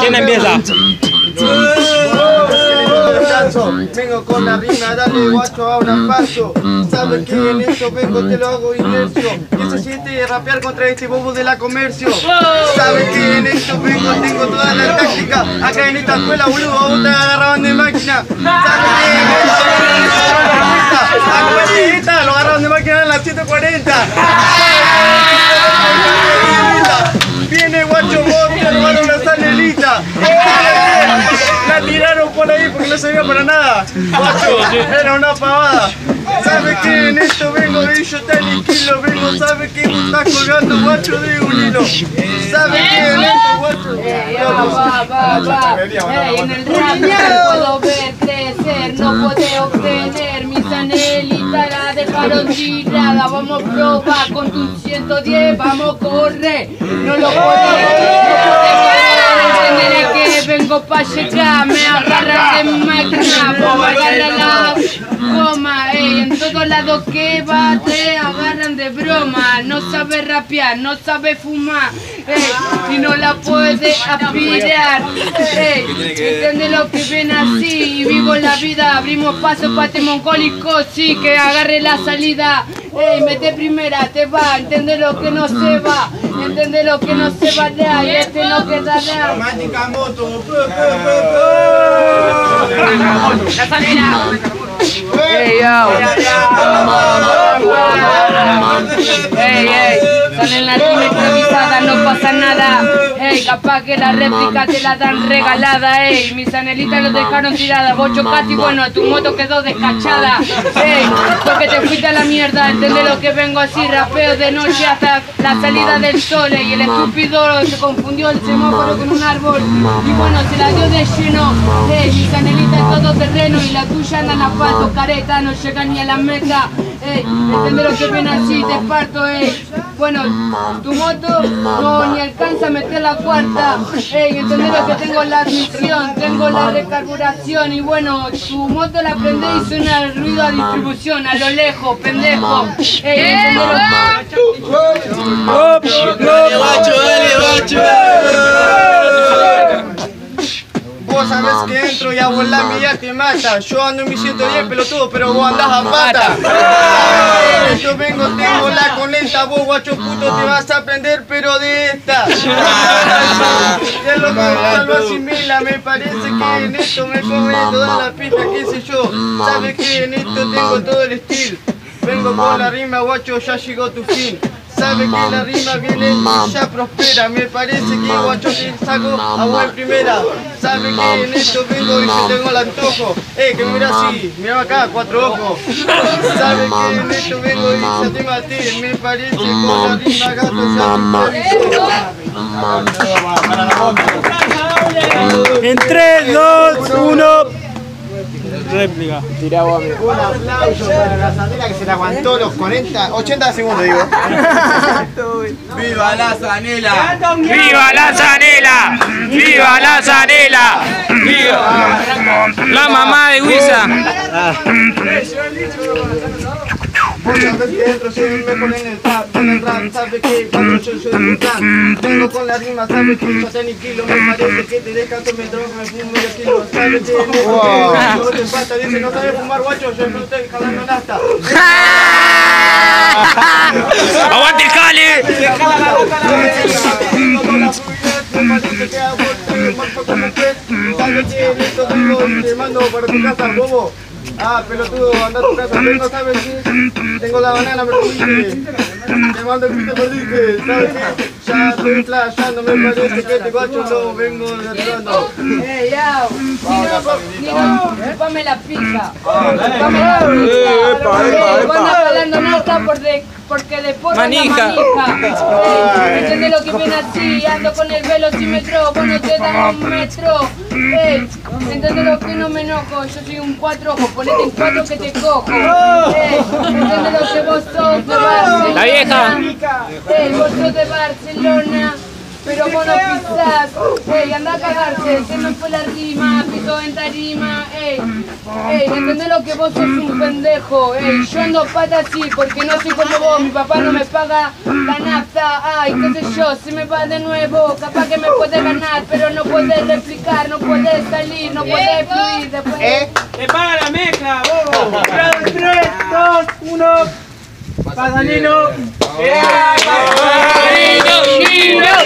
¿Quién empieza? Vengo con la rima, dale guacho, ahora paso. Sabes que en esto vengo, te lo hago inmerso. ¿Qué se siente rapear contra este bobo de la comercio? Sabes que en esto vengo, tengo toda la táctica. Acá en esta escuela, boludo, vos te agarraban de máquina. Sabes que en esto vengo, Acuérdate, lo agarraron de máquina en las 140. Era una pavada. ¿Sabe que en esto vengo y yo te aniquilo? Vengo, ¿sabe que vos estás colgando guacho de un hilo? ¿Sabe que en esto guacho? Va, va, va. En el rap no puedo ver crecer, no puedo obtener mi sanelita la dejaron tirada. Vamos proba con tu 110, vamos corre. No lo puedo que vengo pa' llegar, me agarran de máquina, como agarra la goma, ey, en todos lados que va te agarran de broma, no sabe rapear, no sabe fumar, ey, y no la puede aspirar, ey, entiende lo que viene así, y vivo la vida, abrimos paso pa' este mongólico, sí, que agarre la salida, ey, mete primera, te va, entiende lo que no se va, entiende lo que no se va de y este no queda de Romántica moto. La salida. Ey, yo. Ey, ey, salen las improvisadas, no pasa nada. Ey, capaz que la réplica te la dan regalada. Ey, mis anelitas los dejaron tiradas. Vos chocaste y bueno, tu moto quedó descachada. Ey, porque te fuiste a la mierda. Entendés lo que vengo así, rapeo de noche hasta la salida del sol. Y el estúpido se confundió el semáforo con un árbol. Y bueno, se la dio de lleno. Ey, mis anelitas todo terreno y la tuya andan a pato, careta, no llegan ni a la meta. Ey, entendés lo que viene así, te parto, ey. Bueno, tu moto no ni alcanza a meter la cuarta. Ey, entendés lo que tengo la admisión, tengo la recarburación. Y bueno, tu moto la prende y suena el ruido a distribución, a lo lejos, pendejo. Ey, entendés lo Que entro y vos la mía te mata. Yo ando en mi 110 pelotudo, pero vos andás a pata. Yo vengo, tengo la conenta, vos guacho puto te vas a aprender, pero de esta. Ya lo que lo asimila, me parece que en esto me come toda la pista, qué sé yo. Sabes que en esto tengo todo el estilo. Vengo con la rima, guacho, ya llegó tu fin. Sabe que la rima viene y ya prospera. Me parece que guacho saco a buen primera. Sabe que en esto vengo y que tengo el antojo. Eh, que mira así, mira acá, cuatro ojos. Sabe que en esto vengo y ya te maté. Me parece que con la rima gato ya Réplica. Tira vos, amigo. Un aplauso para la Sandela que se la aguantó los 40, 80 segundos, digo. ¡Viva la Sanela! ¡Viva la zanela! ¡Viva la zanela! ¡Viva la mamá de Huiza! Vos sabés que dentro siempre me ponen el tap, con el rap, sabes que cuando yo soy plan Vengo con la rima, sabes que yo te aniquilo Me parece que te deja tu metro, me fumo medio kilo. Sabes que en esto te empata, dice no sabes fumar guacho, yo no estoy jalando nasta ¡Aguante el jale! Sabes que en esto tengo, te mando para tu casa, bobo Ah, pelotudo, anda a tu casa, vengo, ¿sabes qué? Tengo la banana, me comiste. Te mando el pito, perdiste, ¿sabes qué? Ya estoy flasheando, me parece que te guacho lo vengo derrotando. Ey, yao. Nino, chupame la pija. Chupame la. Ey, vos andas por de- porque después Manija. manija. ¿Entendés lo que viene así? Ando con el velocímetro, no te das un metro. Ey, ¿entendés lo que no me enojo? Yo soy un cuatro ojos, ponete en cuatro que te cojo. ¿entendés lo que vos sos de Barcelona? La vieja. Ey, vos sos de Barcelona. pero vos no pisás. Ey, anda a cagarse, se me fue la rima, piso en tarima, ey. Ey, ¿entendés lo que vos sos un pendejo? Ey, yo ando pata así porque no soy como vos, mi papá no me paga la nafta, ay, qué sé yo, si me va de nuevo, capaz que me puede ganar, pero no puedes replicar, no puedes salir, no puedes fluir, después... ¡Te paga la mezcla, bobo! 3, 2, 1. Pasa, Nino. Nino, Nino.